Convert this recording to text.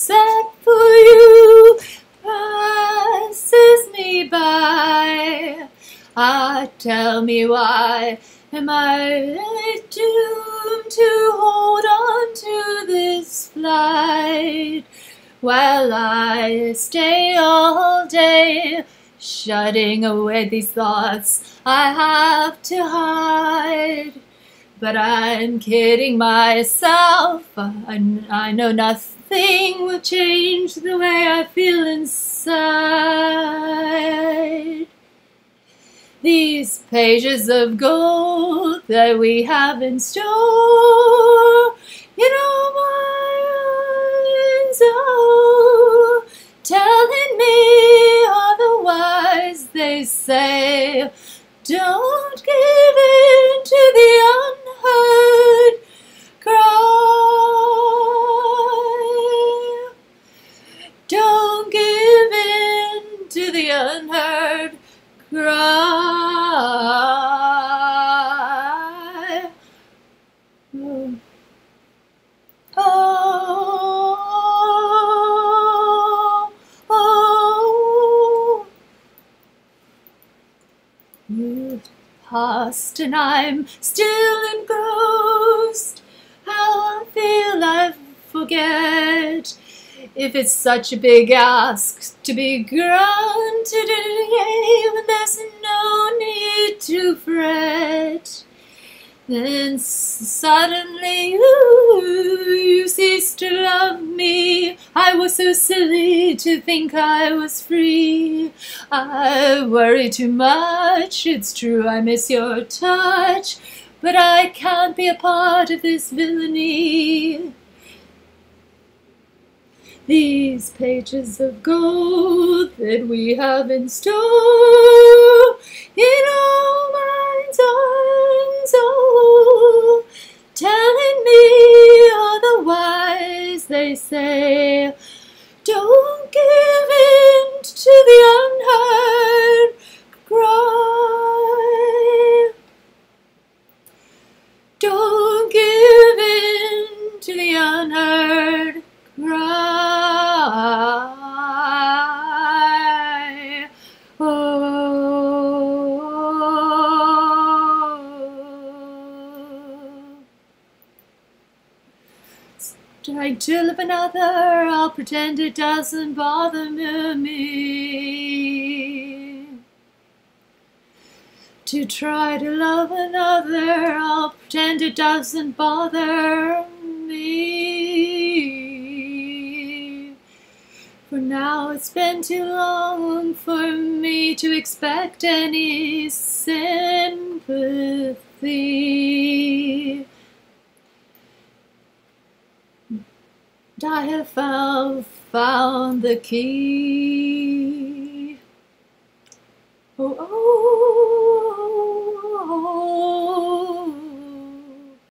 set for you passes me by. Ah, tell me why am I doomed to hold on to this flight while I stay all day? Shutting away these thoughts I have to hide. But I'm kidding myself. I, I know nothing will change the way I feel inside. These pages of gold that we have in store, you know my eyes, oh, telling me otherwise they say, don't give in to the unheard unheard cry. Oh, oh, oh, You've passed and I'm still engrossed. How I feel I forget. If it's such a big ask to be granted, yea, when there's no need to fret. Then suddenly you, you cease to love me. I was so silly to think I was free. I worry too much. It's true, I miss your touch. But I can't be a part of this villainy. These pages of gold that we have in store in all minds and soul, telling me otherwise, they say, don't give in to the unheard cry. Don't give in to the unheard cry. Trying to love another, I'll pretend it doesn't bother me. To try to love another, I'll pretend it doesn't bother me. For now it's been too long for me to expect any sympathy. And I have found, found the key.